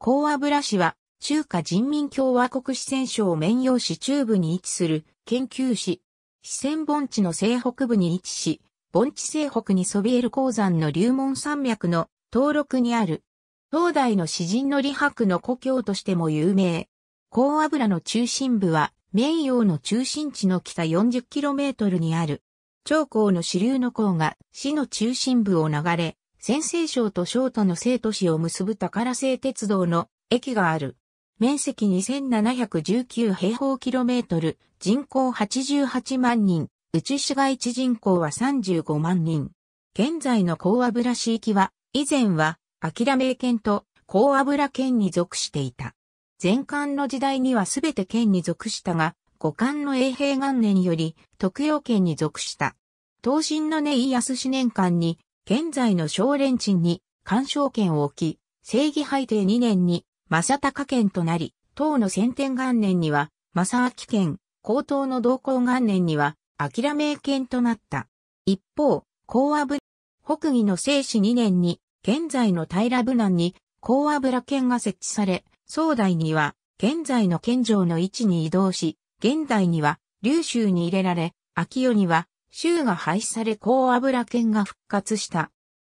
高油市は中華人民共和国四川省綿陽市中部に位置する研究市。四川盆地の西北部に位置し、盆地西北にそびえる鉱山の流門山脈の登録にある。東大の詩人の李白の故郷としても有名。高油の中心部は、綿陽の中心地の北 40km にある。長江の支流の江が市の中心部を流れ、先西省と省都の生都市を結ぶ宝製鉄道の駅がある。面積2719平方キロメートル、人口88万人、内市街地人口は35万人。現在の高油市域は、以前は、諦め県と高油県に属していた。前漢の時代にはすべて県に属したが、五漢の永平元年より徳陽県に属した。東進の根安四年間に、現在の小連鎮に干渉権を置き、正義配定2年に正高県となり、唐の先天元年には正明県、高等の同行元年には諦め県となった。一方、高油、北義の聖史2年に、現在の平武南に高油県が設置され、宋代には現在の県城の位置に移動し、現代には劉州に入れられ、秋代には州が廃止され高油県が復活した。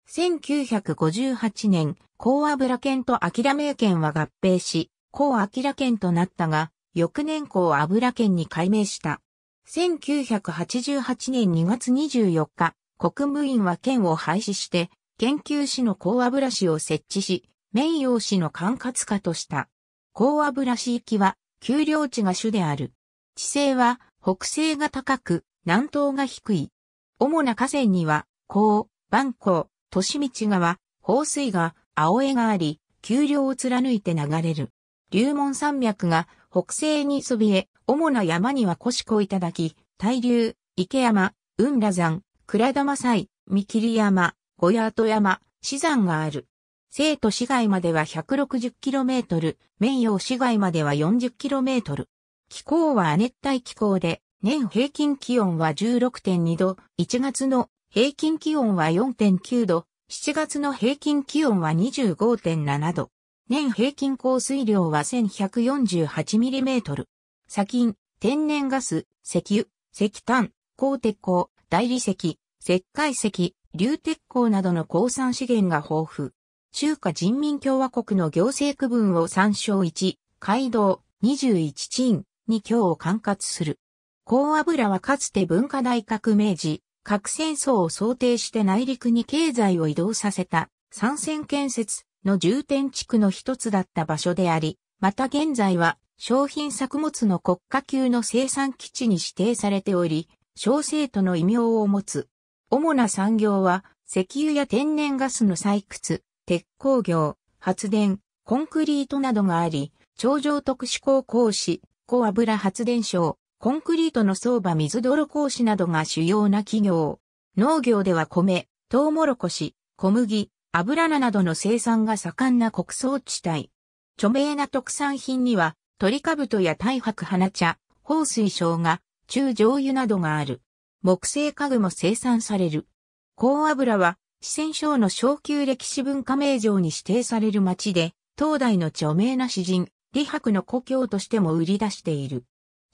1958年、高油県と諦め県は合併し、高明県となったが、翌年高油県に改名した。1988年2月24日、国務院は県を廃止して、研究士の高油市を設置し、綿陽市の管轄下とした。高油市域は、丘陵地が主である。地勢は、北西が高く、南東が低い。主な河川には、高、万高、都市道川、放水川、青江があり、丘陵を貫いて流れる。流門山脈が北西にそびえ、主な山には古子いただき、大流、池山、雲羅山、倉玉祭、見切山、小屋跡山、死山がある。生徒市街までは 160km、綿陽市街までは 40km。気候は亜熱帯気候で、年平均気温は16.2度、1月の平均気温は4.9度、7月の平均気温は25.7度。年平均降水量は 1148mm。砂金、天然ガス、石油、石炭、鋼鉄鋼、大理石、石灰石、流鉄鋼などの鉱産資源が豊富。中華人民共和国の行政区分を参照1、街道21チーンに今日を管轄する。高油はかつて文化大革命時、核戦争を想定して内陸に経済を移動させた参戦建設の重点地区の一つだった場所であり、また現在は商品作物の国家級の生産基地に指定されており、小生徒の異名を持つ。主な産業は、石油や天然ガスの採掘、鉄鋼業、発電、コンクリートなどがあり、頂上特殊工工士、高油発電所、コンクリートの相場水泥工士などが主要な企業。農業では米、トウモロコシ、小麦、油菜などの生産が盛んな国草地帯。著名な特産品には、鳥かぶとや太白花茶、放水生姜、中醤油などがある。木製家具も生産される。高油は、四川省の小級歴史文化名城に指定される町で、東大の著名な詩人、李白の故郷としても売り出している。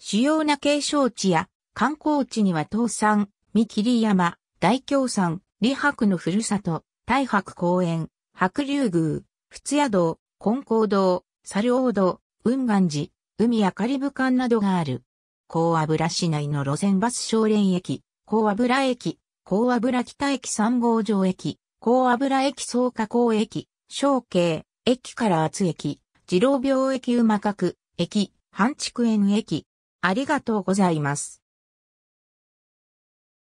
主要な景勝地や観光地には東山、三切山、大京山、李白のふるさと、太白公園、白龍宮、仏屋道、金光堂、猿王堂、雲岩寺、海やカリブ館などがある。高油市内の路線バス小連駅、高油駅、高油北駅三号場駅、高油駅総加工駅、小慶、駅から厚駅、二郎病駅馬角、駅、半畜園駅。ありがとうございます。